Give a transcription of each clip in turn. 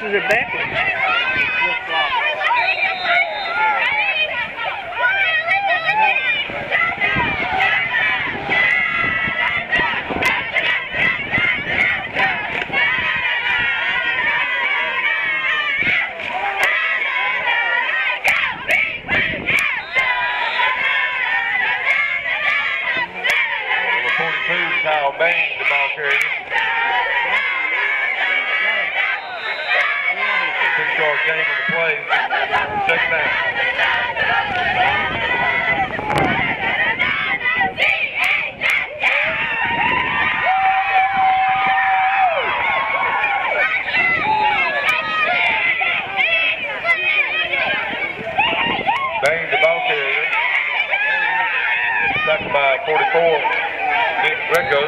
Number 42, Kyle Bain, the ball carrier. Six-yard gain on the play. Ball carrier. Second by 44. Nick Greco.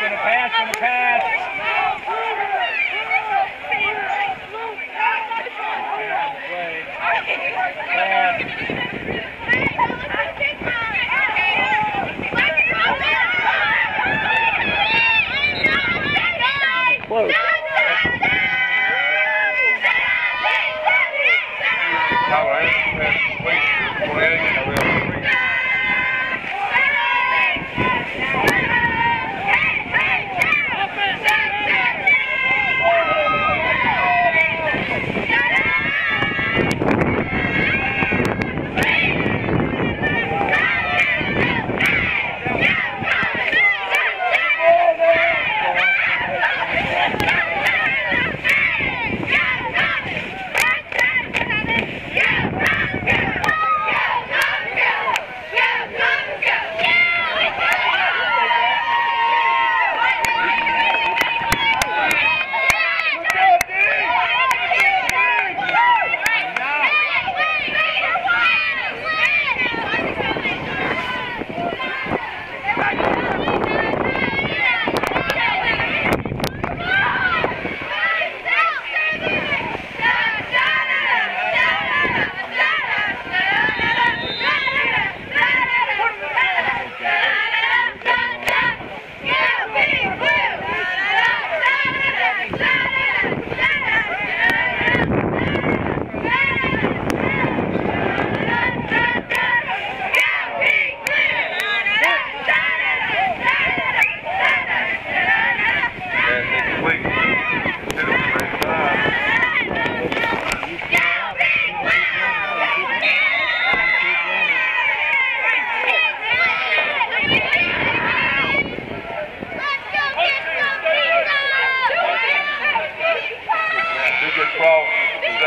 Gonna pass, gonna pass, gonna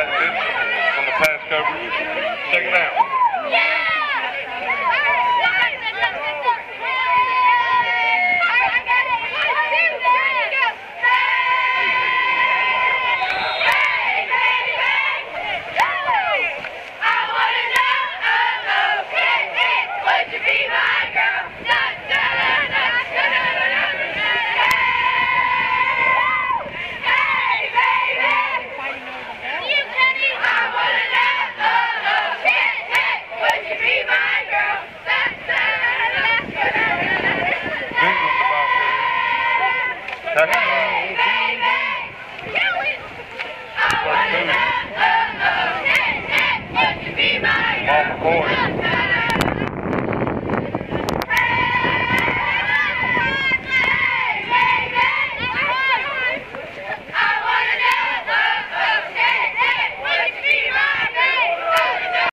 that this on the pass coverage? Second down. boy.